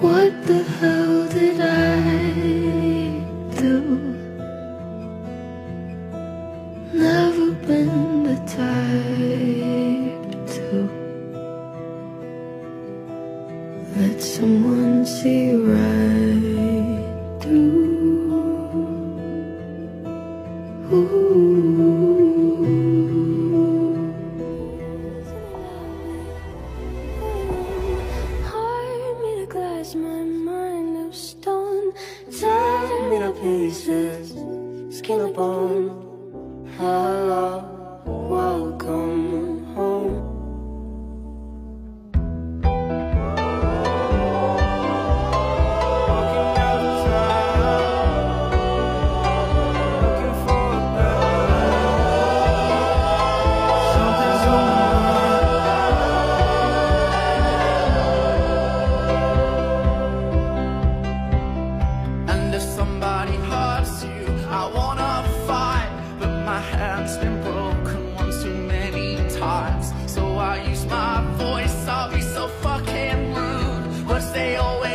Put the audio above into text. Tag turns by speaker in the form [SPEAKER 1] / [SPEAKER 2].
[SPEAKER 1] What the hell did I do? Never been the type to let someone see right through. Ooh. Pieces, skin and bone.
[SPEAKER 2] but they always